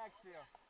next year.